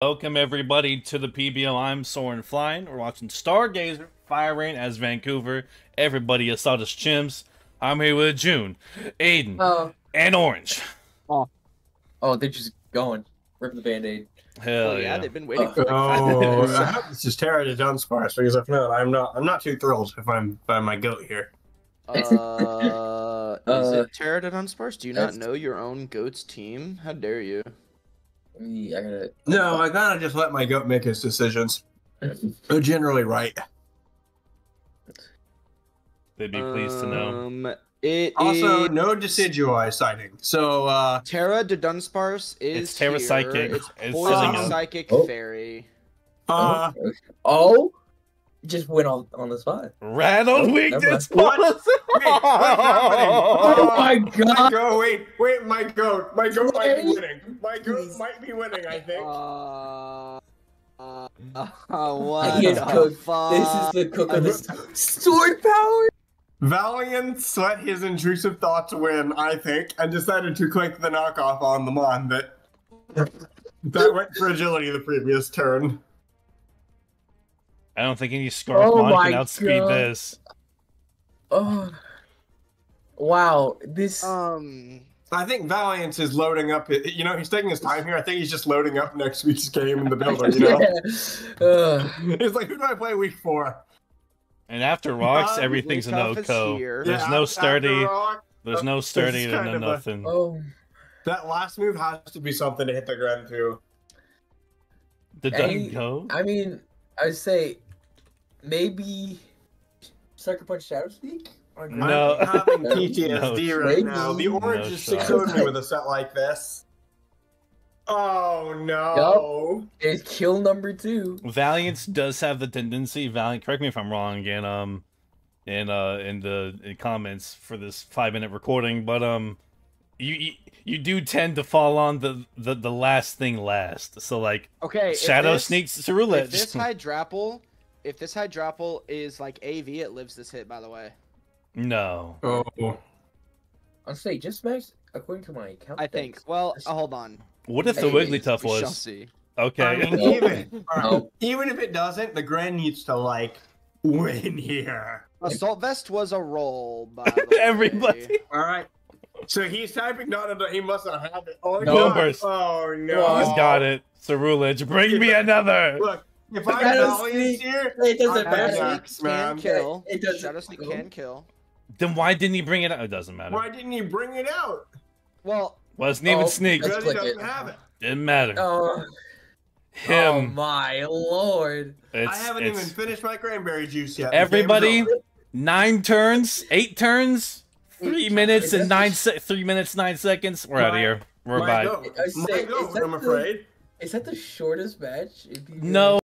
Welcome everybody to the PBO. I'm Soren Flying. We're watching Stargazer Fire Rain as Vancouver. Everybody is Saudas Chimps. I'm here with June, Aiden, Oh, and Orange. oh, they're just going. Rip the band-aid. Hell Oh, yeah. yeah. they've been waiting Uh, for like five Oh, minutes. I hope this is Tera Dudunsparce because if not, I'm not. I'm not too thrilled if I'm by my goat here. Uh, is Uh, it Tera Dudunsparce? Do you not that's- know your own goat's team? How dare you? Yeah, I gotta. No, I kind of just let my goat make his decisions. They're generally right. They'd be pleased to know. Um, it Also, is- no Decidueye sighting. So, uh, Tera Dudunsparce is It's Tera here. Psychic. It's It's poison psychic Oh. fairy. uh, Oh, just went on on the spot. Rattle Oh, weakness What? policy. wait, what's happening? Oh my my god! goat, wait, wait, my goat, my goat might be winning. My goat might be winning. I think. Uh, uh, uh, what He is fuck? This is the cook of the sword power. Valiant let his intrusive thoughts win, I think, and decided to click the knockoff on the Mon that that went for agility the previous turn. I don't think any Scarf Oh Mon can my outspeed God. this. Oh, wow! This. Um, I think Valiant is loading up. You know, he's taking his time here. I think he's just loading up next week's game in the builder. You know, yeah. Uh, he's like, who do I play week four? And after rocks, Uh, everything's a no Leakoff is co. There's Yeah, no sturdy. Rock, There's no this sturdy is and kind no of a- nothing. oh. That last move has to be something to hit the ground too. Did Hey, that? I mean, I'd say maybe Sucker Punch Shadow Sneak. No. I'm having No PTSD right shot. now. The orange No is shot. 6 me with a set like this. Oh no. It's kill number two. Valiant does have the tendency. Valiant, correct me if I'm wrong again. Um, in uh in the in comments for this five minute recording, but um, you you, you do tend to fall on the, the the last thing last. So like okay. Shadow this- sneaks to roulette. If this Hydrapple, if this Hydrapple is like AV, it lives this hit. By the way, no. Oh. I'll say just max according to my account. I think. Well, uh, hold on. What if the Hey, Wigglytuff We shall see. okay? I mean, even, No. even if it doesn't, the Grand needs to like win here. Assault vest was a roll. By the way. Everybody. All right. So he's typing not into. He must not have it. Oh No. no! Numbers. Oh no! He's got it. Ceruledge, bring me another. Look, if The I'm Shadow Valiant Sneak- here, It doesn't matter. Yeah. Sneak man. can kill. It doesn't- Shadow Sneak can kill. Then why didn't he bring it out? It doesn't matter. why didn't he bring it out? Well, Wasn't even Oh, sneak. Let's Because he click doesn't it. have it. Didn't matter. Oh, Him. oh Him. my lord! it's, I haven't it's even finished my cranberry juice yet. Everybody- The game's over. nine turns, eight turns, three Eight minutes turns. and nine se- three minutes nine seconds. We're out of here. We're My bye. goat. I say, My is goat, that I'm the- afraid. Is that the shortest match? It'd be good. No.